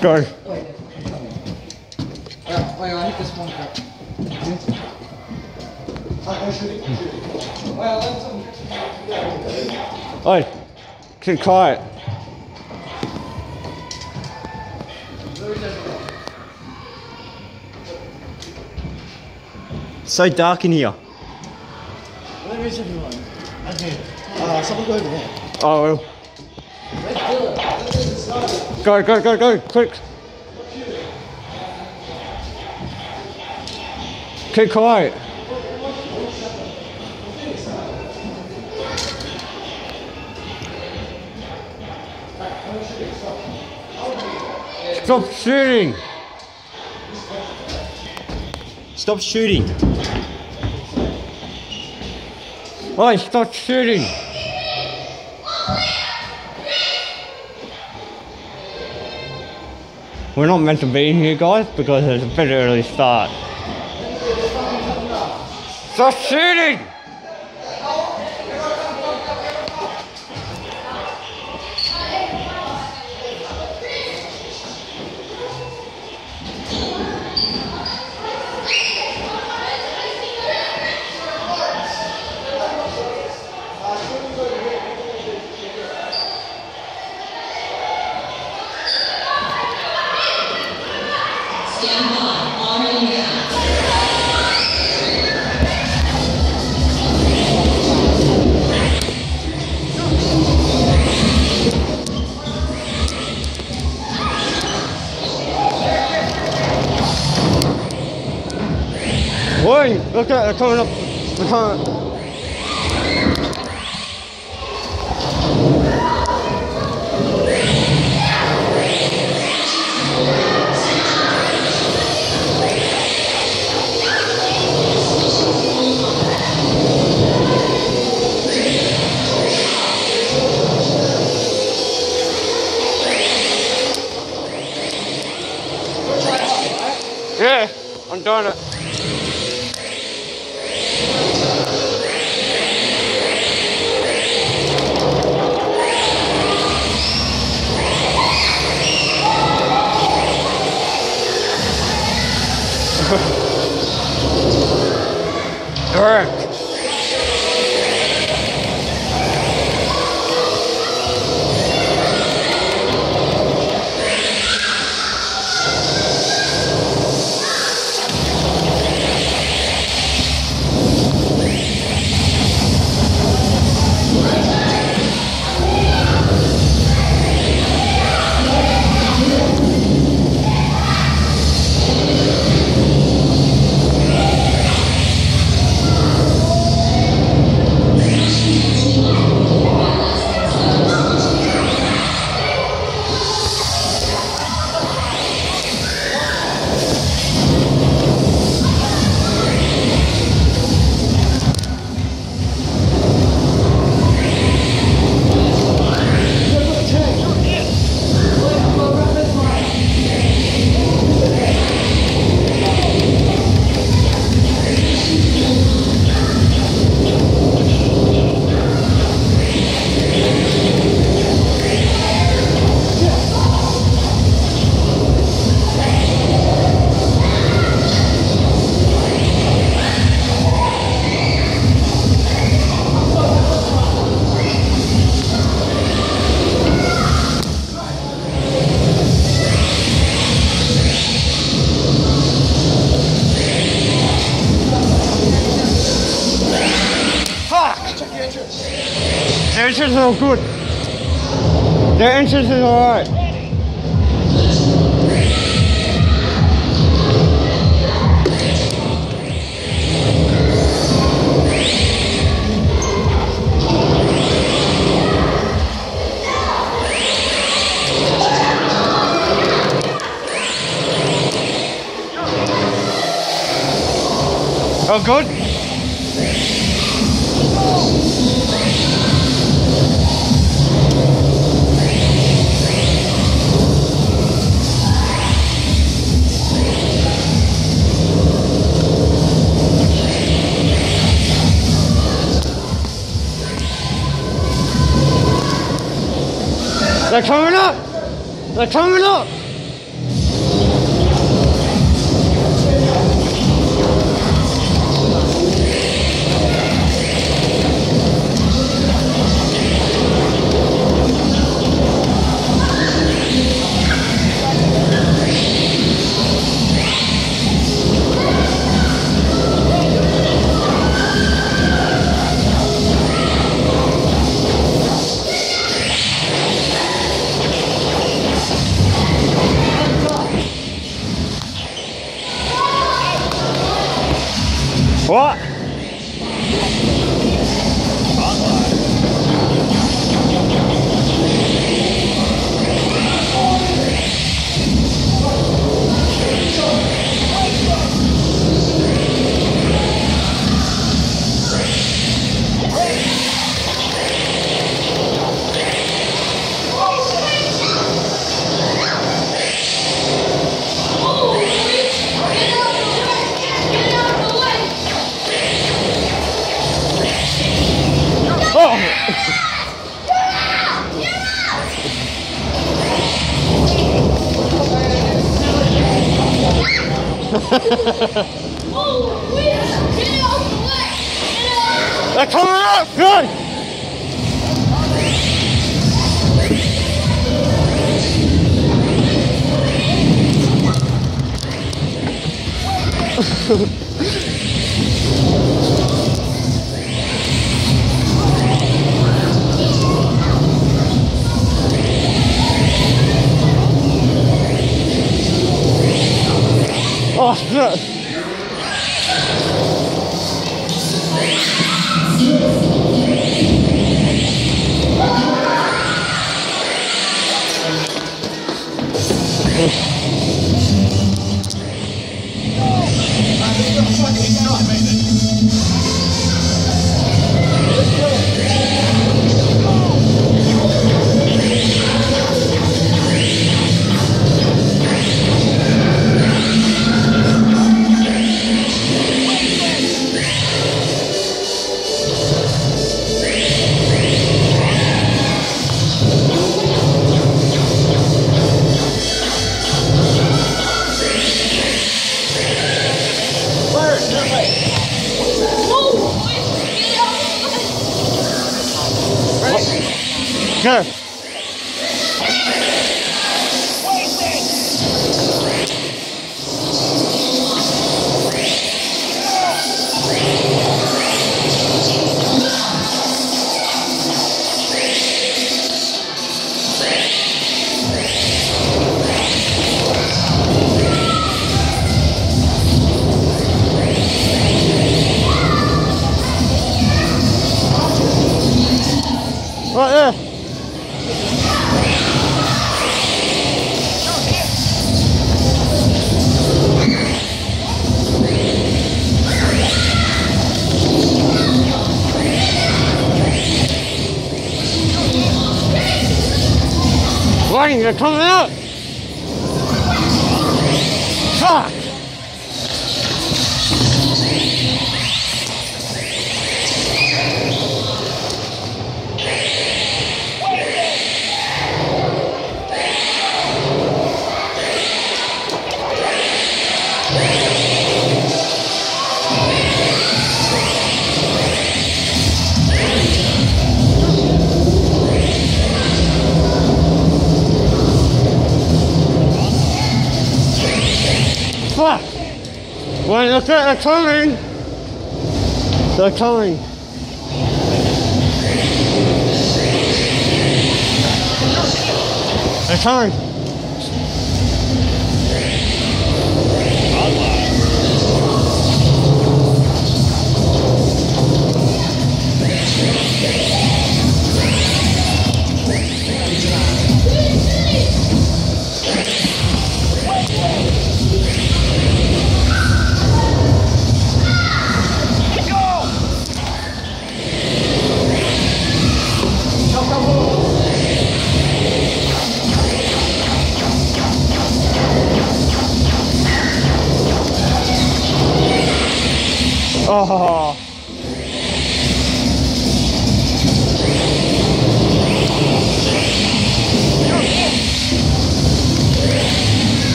Go. Wait, wait, I hit this one crap. Oi, keep quiet. So dark in here. Where is everyone? Okay. Uh, someone go over there. Oh well. Go, go, go, go, quick. Keep quiet. Stop shooting. Stop shooting. Oi, stop shooting. We're not meant to be here, guys, because it's a bit early start. Stop shooting! Look at they're coming up. Alright. Fuck! Is good. The entrance is alright. Oh, good. They're coming up! They're coming up! What? Oh! Oh, Why they're Look at they're coming! They're coming. They're coming.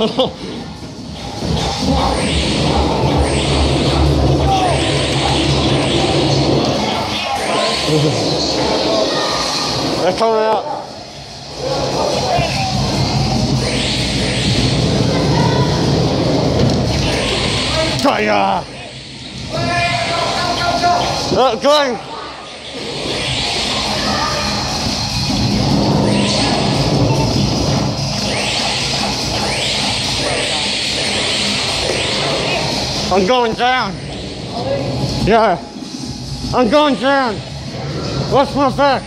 They're coming out. Fire! Uh, going. I'm going down. Yeah. I'm going down. What's my back?